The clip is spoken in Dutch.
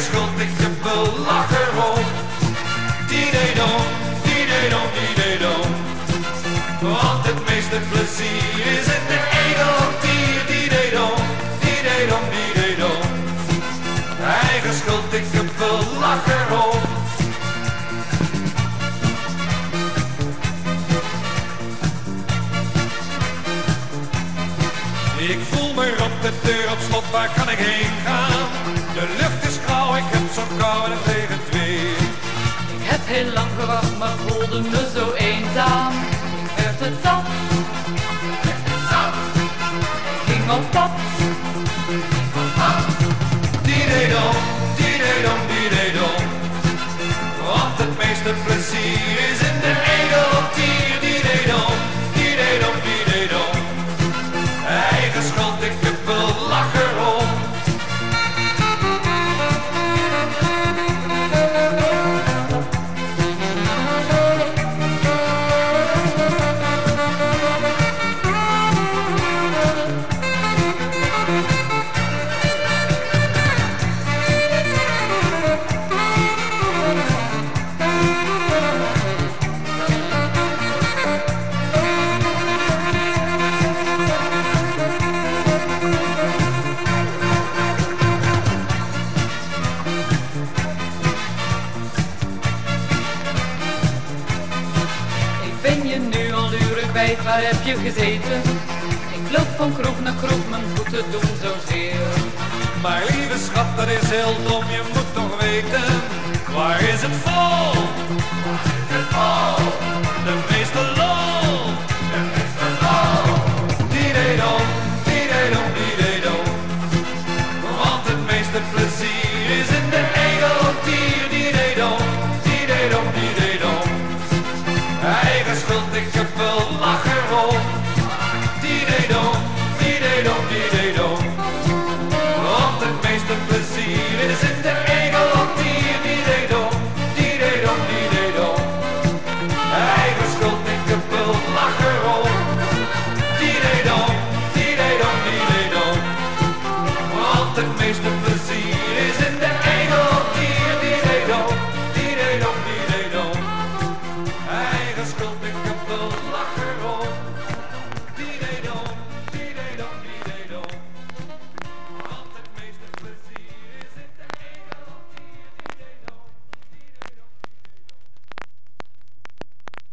Schuld ik een lacher hoofd, die deed om, die deed om, die deed didedon. Want het meeste plezier is in de edeltier. Didedon, didedon, didedon. Eigen schuldig, je belachen om. Ik voel me op de deur op slot, waar kan ik heen gaan? Heb zo'n kou en het regent weer. Ik heb heel lang gewacht, maar voelde me zo eenzaam. Ik werd het zat. Ik ging op pad. Ben je nu al uren kwijt, waar heb je gezeten? Ik loop van kroeg naar kroeg, mijn voeten doen zozeer. Maar lieve schat, dat is heel dom, je moet toch weten. Waar is het vol? that makes the